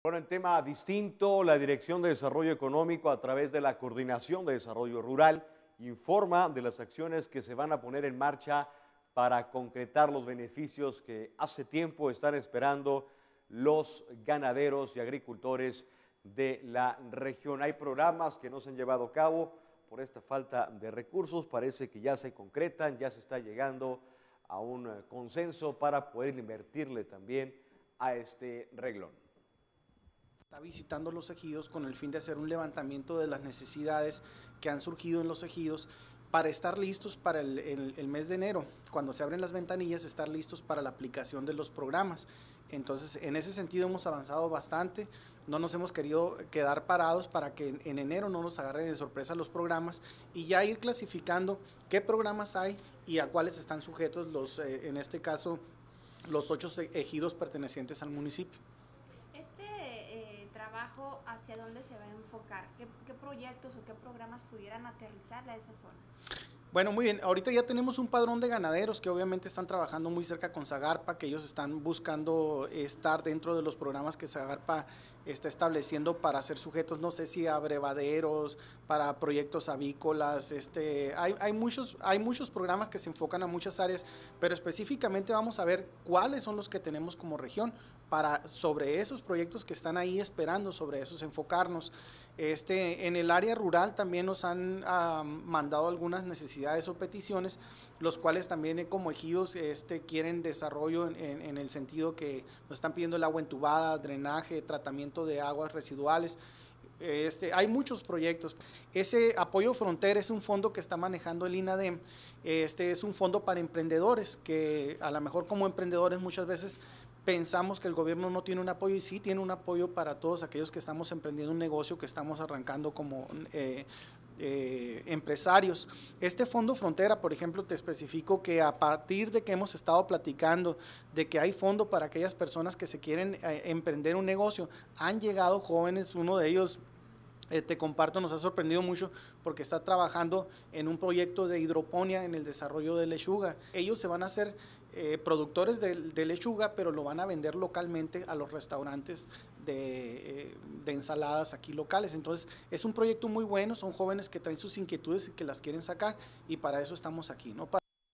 Bueno, en tema distinto, la Dirección de Desarrollo Económico a través de la Coordinación de Desarrollo Rural informa de las acciones que se van a poner en marcha para concretar los beneficios que hace tiempo están esperando los ganaderos y agricultores de la región. Hay programas que no se han llevado a cabo por esta falta de recursos, parece que ya se concretan, ya se está llegando a un consenso para poder invertirle también a este reglón. Está visitando los ejidos con el fin de hacer un levantamiento de las necesidades que han surgido en los ejidos para estar listos para el, mes de enero, cuando se abren las ventanillas, estar listos para la aplicación de los programas. Entonces, en ese sentido hemos avanzado bastante, no nos hemos querido quedar parados para que en, en enero no nos agarren de sorpresa los programas y ya ir clasificando qué programas hay y a cuáles están sujetos los, eh, en este caso, los ocho ejidos pertenecientes al municipio trabajo, ¿hacia dónde se va a enfocar? ¿Qué, ¿Qué, proyectos o qué programas pudieran aterrizar a esa zona? Bueno, muy bien. Ahorita ya tenemos un padrón de ganaderos que obviamente están trabajando muy cerca con Zagarpa, que ellos están buscando estar dentro de los programas que Zagarpa está estableciendo para ser sujetos, no sé si a brevaderos, para proyectos avícolas. Este, hay, hay, muchos, hay muchos programas que se enfocan a muchas áreas, pero específicamente vamos a ver cuáles son los que tenemos como región para sobre esos proyectos que están ahí esperando, sobre esos enfocarnos. Este, en el área rural también nos han mandado algunas necesidades o peticiones, los cuales también eh, como ejidos este, quieren desarrollo en, el sentido que nos están pidiendo el agua entubada, drenaje, tratamiento de aguas residuales. Este, hay muchos proyectos. Ese apoyo frontera es un fondo que está manejando el INADEM. Este es un fondo para emprendedores que a lo mejor como emprendedores muchas veces pensamos que el gobierno no tiene un apoyo y sí tiene un apoyo para todos aquellos que estamos emprendiendo un negocio, que estamos arrancando como eh, eh, empresarios. Este Fondo Frontera, por ejemplo, te especifico que a partir de que hemos estado platicando de que hay fondo para aquellas personas que se quieren eh, emprender un negocio, han llegado jóvenes, uno de ellos eh, te comparto, nos ha sorprendido mucho porque está trabajando en un proyecto de hidroponía en el desarrollo de lechuga. Ellos se van a hacer eh, productores de, lechuga, pero lo van a vender localmente a los restaurantes de, eh, de, ensaladas aquí locales. Entonces, es un proyecto muy bueno, son jóvenes que traen sus inquietudes y que las quieren sacar y para eso estamos aquí. ¿no?